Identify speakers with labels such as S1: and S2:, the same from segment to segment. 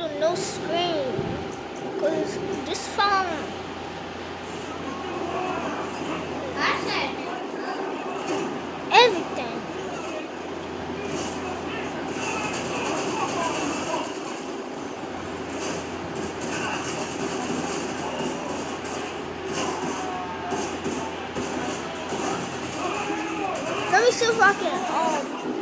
S1: a no screen. Because this phone, I said everything. Let me see if I can. Um,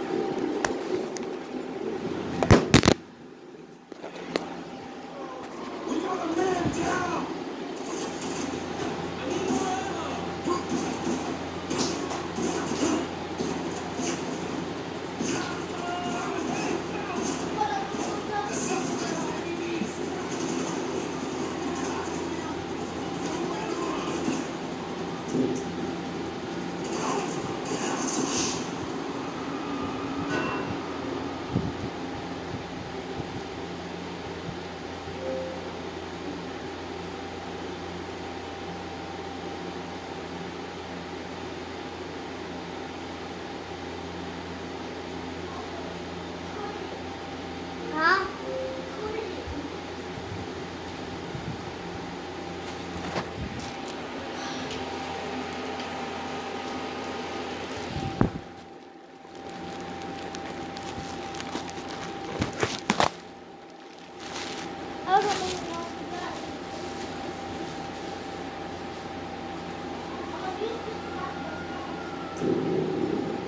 S2: Huh?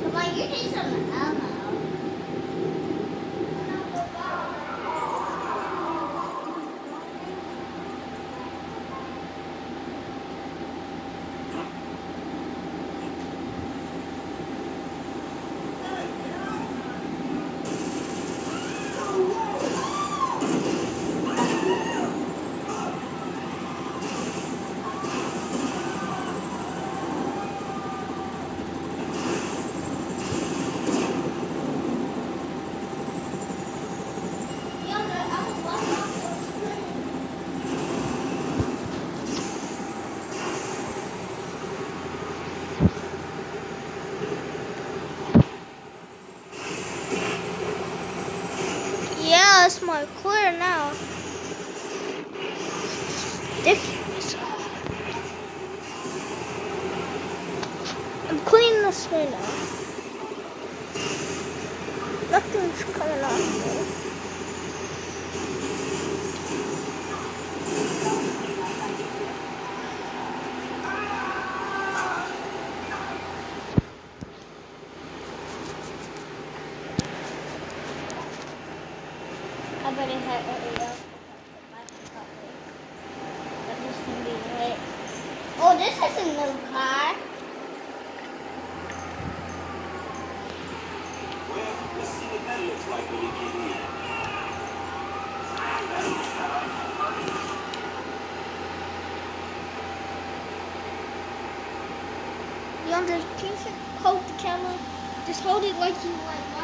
S2: Come on, you need some ammo.
S1: It's more clear now. Ridiculous. I'm cleaning the screen now. Nothing's coming off there.
S2: I better hit hurry up. That is gonna be great. Oh, this is a new car.
S3: Well, let's see what that looks like when you get in.
S1: Yonder, can you hold the camera? Just hold it like you like a